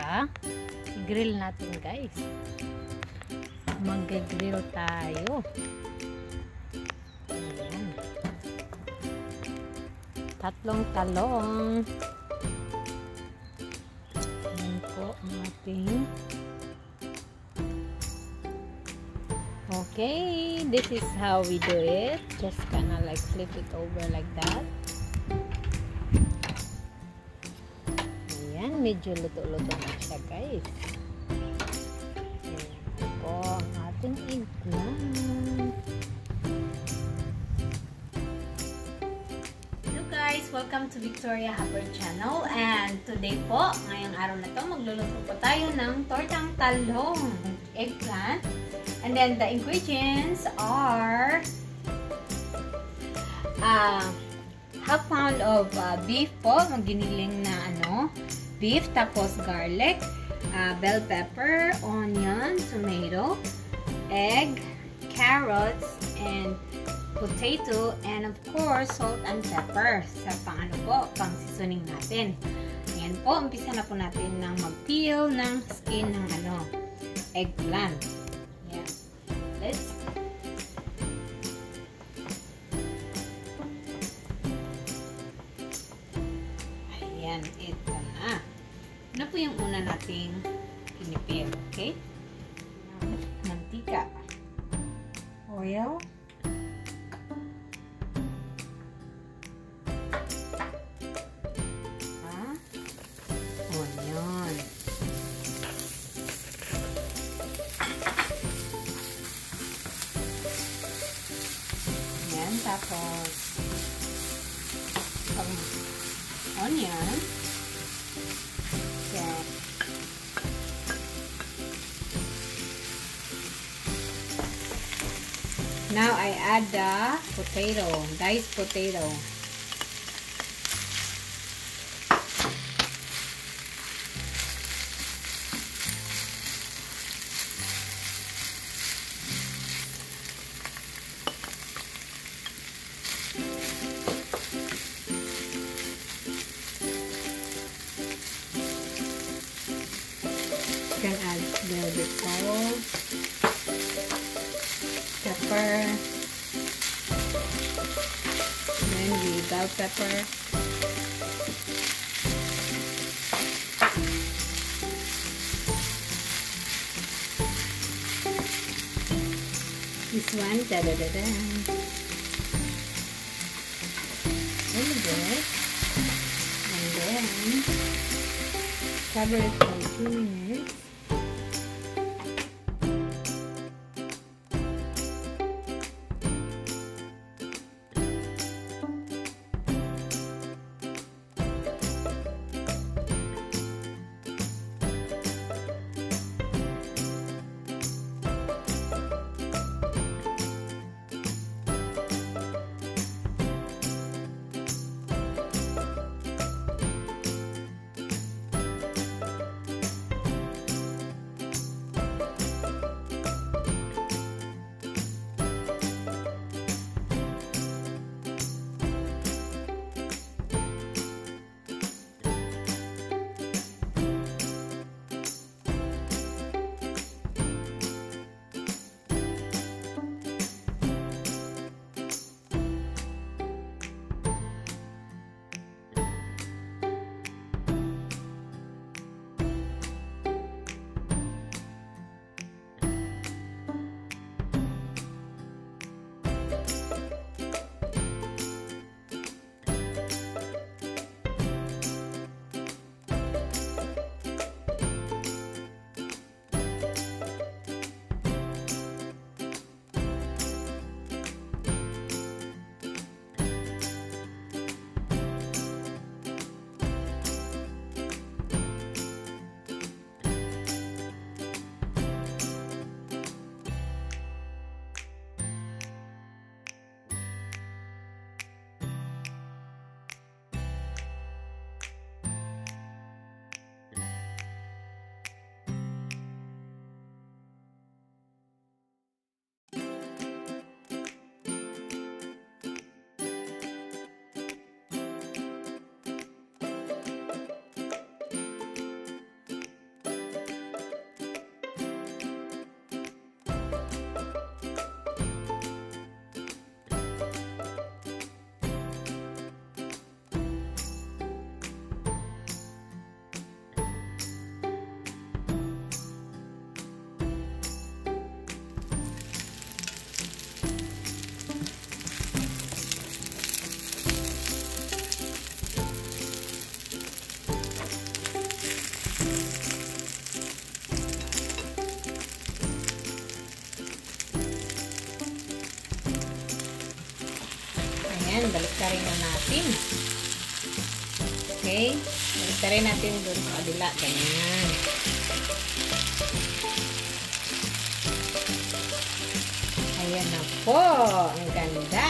siya. I-grill natin guys. Mag-grill tayo. Ayan. Tatlong talong. Ayan po ang ating Okay, this is how we do it. Just kind like flip it over like that. Medyo luto-luto na siya guys. Ayan po ang ating eggplant. Hello guys, welcome to Victoria Happer Channel. And today po, ngayong araw na to, magluluto po tayo ng tortang talong eggplant And then the ingredients are uh, half pound of uh, beef po, maginiling na ano, beef, tapos garlic, uh, bell pepper, onion, tomato, egg, carrots, and potato, and of course, salt and pepper sa pang ano po, pang seasoning natin. Ayan po, umpisa na po natin ng mag-peel ng skin ng ano, eggplant. Let's po yung una nating pinipil, okay? Mantika. Oil. Ah, onion. Yan, tapos Now I add the potato, diced potato. can add a little bit salt, pepper, then the bell pepper. This one, da da da da. Really good. And then cover it for two minutes. Then, baliktarin na natin. Okay? Baliktarin natin doon sa kabila. Ganyan. Ayan na po. Ang ganda.